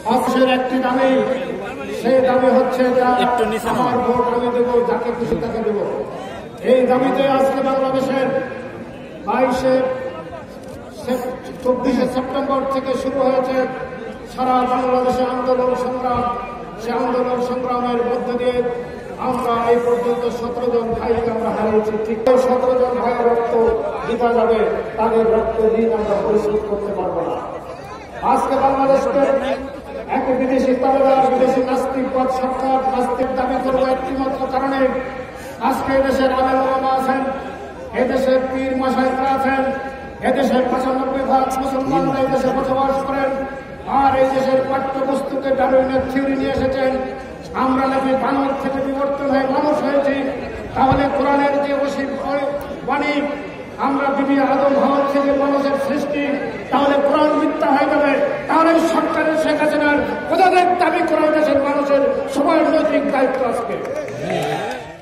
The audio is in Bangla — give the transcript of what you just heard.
মানুষের একটি দাবি সেই দাবি হচ্ছে। আমার ভোট আমি দেবো যাকে খুশি তাকে দেব। এই দাবিতে আজকে বাংলাদেশের বাইশে চব্বিশে সেপ্টেম্বর থেকে শুরু হয়েছে সারা বাংলাদেশে আন্দোলন সংগ্রাম। সে আন্দোলন সংগ্রামের মধ্য দিয়ে আমরা এই পর্যন্ত সতেরো জন ভাইকে আমরা হারিয়েছি। ঠিক সতেরো জন ভাইয়ের রক্ত দিতে যাবে তাদের রক্ত দিন আমরা পরিশোধ করতে পারব না। আজকে বাংলাদেশকে আজকে দেশের আলেম ওলামা আছেন এদেশের পীর মশাইকরা আছেন এদেশের পঁচানব্বই ভাগ মুসলমানরা এই দেশে বসবাস করেন, আর এই দেশের পাঠ্যপুস্তকে ডারুইনের থিওরি নিয়ে এসেছেন। আমরা নাকি বানর থেকে বিবর্তন হয়ে মানুষ হয়েছি, তাহলে কোরআনের যে অসীম বাণী আমরা বিবি আদম হওয়ার থেকে মানুষের সৃষ্টি 人回復。